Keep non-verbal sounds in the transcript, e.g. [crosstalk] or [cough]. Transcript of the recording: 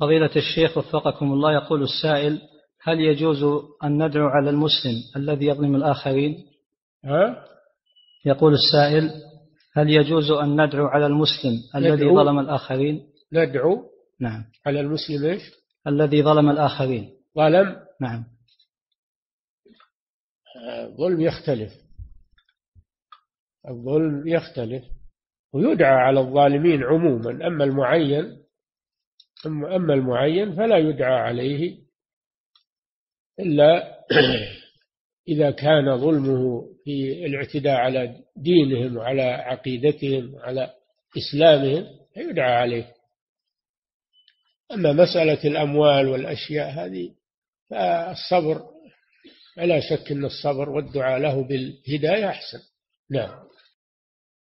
فضيلة الشيخ وفقكم الله يقول السائل هل يجوز أن ندعو على المسلم الذي يظلم الآخرين؟ ها؟ يقول السائل هل يجوز أن ندعو على المسلم الذي؟ ظلم الآخرين؟ ندعو؟ نعم. على المسلم إيش؟ الذي ظلم الآخرين. ظلم؟ نعم. الظلم يختلف. الظلم يختلف. ويدعى على الظالمين عموما أما المعين أما المعين فلا يدعى عليه إلا [clears throat] إذا كان ظلمه في الاعتداء على دينهم وعلى عقيدتهم وعلى إسلامهم فيدعى عليه. أما مسألة الأموال والأشياء هذه فالصبر فلا شك أن الصبر والدعاء له بالهداية أحسن. نعم.